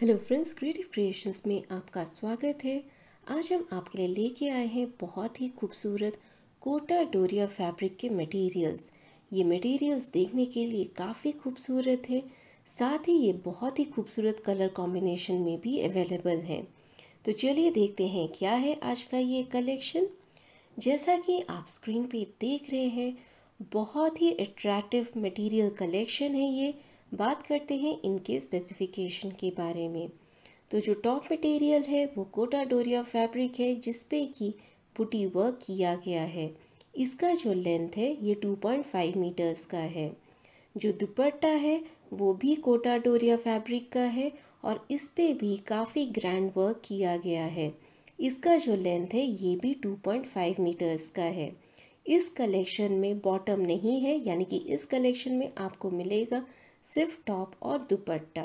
Hello friends creative creations में आपका स्वागत है। आज हम आपके लिए लेके आए हैं बहुत ही खूबसूरत कोटा डोरिया फैब्रिक के मटेरियल्स ये मटेरियल्स देखने के लिए काफ़ी खूबसूरत है, साथ ही ये बहुत ही खूबसूरत कलर कॉम्बिनेशन में भी अवेलेबल हैं। तो चलिए देखते हैं क्या है आज का ये कलेक्शन जैसा कि आप स्क्रीन पे देख रहे हैं, बहुत ही अट्रैक्टिव मटेरियल कलेक्शन है ये। बात करते हैं इनके स्पेसिफिकेशन के बारे में। तो जो टॉप मटेरियल है, वो कोटा डोरिया फैब्रिक है, जिसपे कि पुटी वर्क किया गया है। इसका जो लेंथ है, ये 2.5 मीटर्स का है। जो दुपट्टा है, वो भी कोटा डोरिया फैब्रिक का है और इस पर भी काफ़ी ग्रैंड वर्क किया गया है। इसका जो लेंथ है, ये भी 2.5 मीटर्स का है। इस कलेक्शन में बॉटम नहीं है, यानी कि इस कलेक्शन में आपको मिलेगा सिर्फ़ टॉप और दुपट्टा।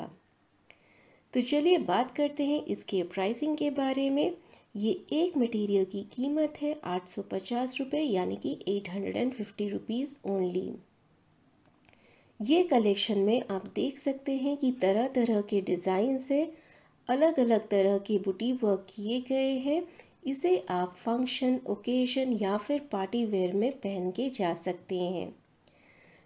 तो चलिए बात करते हैं इसके प्राइसिंग के बारे में। ये एक मटेरियल की कीमत है आठ सौ पचास रुपये यानी कि eight hundred and fifty rupees only ये कलेक्शन में आप देख सकते हैं कि तरह तरह के डिज़ाइन से अलग अलग तरह के बुटी वर्क किए गए हैं। इसे आप फ़ंक्शन ओकेजन या फिर पार्टी वेयर में पहन के जा सकते हैं।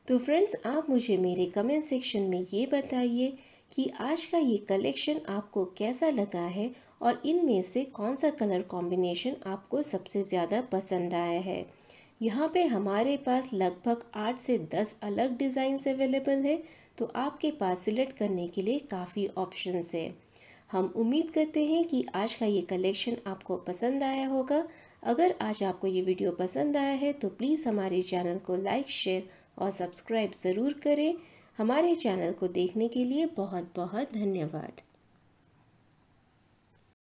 तो फ्रेंड्स आप मुझे मेरे कमेंट सेक्शन में ये बताइए कि आज का ये कलेक्शन आपको कैसा लगा है और इनमें से कौन सा कलर कॉम्बिनेशन आपको सबसे ज़्यादा पसंद आया है। यहाँ पे हमारे पास लगभग आठ से दस अलग डिज़ाइंस अवेलेबल है तो आपके पास सिलेक्ट करने के लिए काफ़ी ऑप्शंस है। हम उम्मीद करते हैं कि आज का ये कलेक्शन आपको पसंद आया होगा। अगर आज आपको ये वीडियो पसंद आया है तो प्लीज़ हमारे चैनल को लाइक शेयर और सब्सक्राइब ज़रूर करें। हमारे चैनल को देखने के लिए बहुत बहुत धन्यवाद।